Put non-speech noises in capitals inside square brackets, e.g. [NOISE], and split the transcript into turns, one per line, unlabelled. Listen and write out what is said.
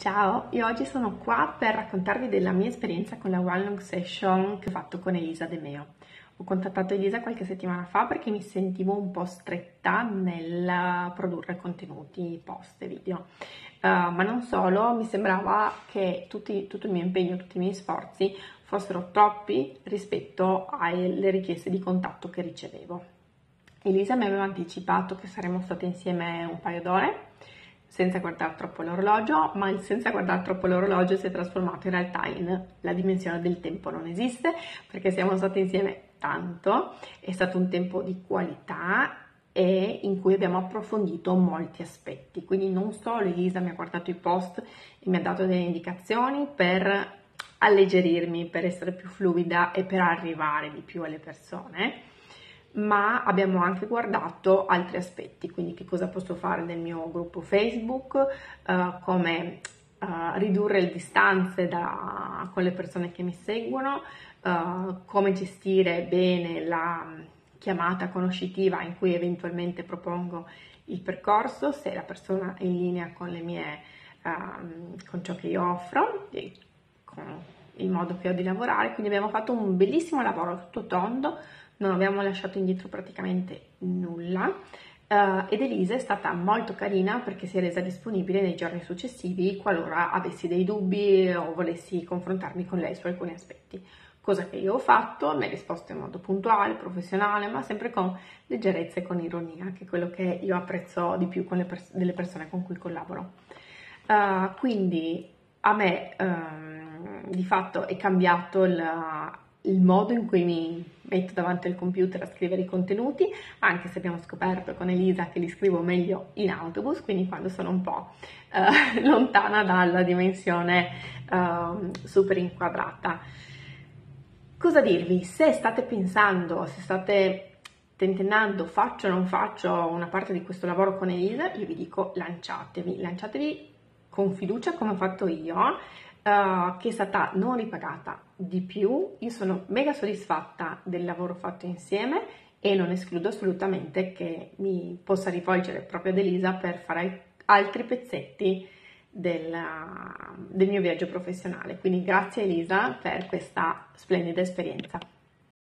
Ciao, io oggi sono qua per raccontarvi della mia esperienza con la One Long Session che ho fatto con Elisa De Meo. Ho contattato Elisa qualche settimana fa perché mi sentivo un po' stretta nel produrre contenuti post e video, uh, ma non solo, mi sembrava che tutti, tutto il mio impegno, tutti i miei sforzi fossero troppi rispetto alle richieste di contatto che ricevevo. Elisa mi aveva anticipato che saremmo state insieme un paio d'ore senza guardare troppo l'orologio, ma il senza guardare troppo l'orologio si è trasformato in realtà in la dimensione del tempo non esiste, perché siamo stati insieme tanto, è stato un tempo di qualità e in cui abbiamo approfondito molti aspetti. Quindi non solo Elisa mi ha guardato i post e mi ha dato delle indicazioni per alleggerirmi, per essere più fluida e per arrivare di più alle persone, ma abbiamo anche guardato altri aspetti, quindi che cosa posso fare nel mio gruppo Facebook, uh, come uh, ridurre le distanze da, con le persone che mi seguono, uh, come gestire bene la chiamata conoscitiva in cui eventualmente propongo il percorso, se la persona è in linea con le mie, ehm, con ciò che io offro con il modo che ho di lavorare. Quindi abbiamo fatto un bellissimo lavoro tutto tondo non abbiamo lasciato indietro praticamente nulla. Uh, ed Elisa è stata molto carina perché si è resa disponibile nei giorni successivi qualora avessi dei dubbi o volessi confrontarmi con lei su alcuni aspetti. Cosa che io ho fatto, mi ha risposto in modo puntuale, professionale, ma sempre con leggerezza e con ironia, che è quello che io apprezzo di più pers- delle persone con cui collaboro. Uh, quindi a me um, di fatto è cambiato la, il modo in cui mi metto davanti al computer a scrivere i contenuti, anche se abbiamo scoperto con Elisa che li scrivo meglio in autobus, quindi quando sono un po' eh, [LAUGHS] lontana dalla dimensione eh, super inquadrata. Cosa dirvi? Se state pensando, se state tentennando, faccio o non faccio una parte di questo lavoro con Elisa, io vi dico lanciatevi, lanciatevi con fiducia come ho fatto io uh, che è stata non ripagata di più. Io sono mega soddisfatta del lavoro fatto insieme e non escludo assolutamente che mi possa rivolgere proprio ad Elisa per fare altri pezzetti del, del mio viaggio professionale. Quindi grazie Elisa per questa splendida esperienza.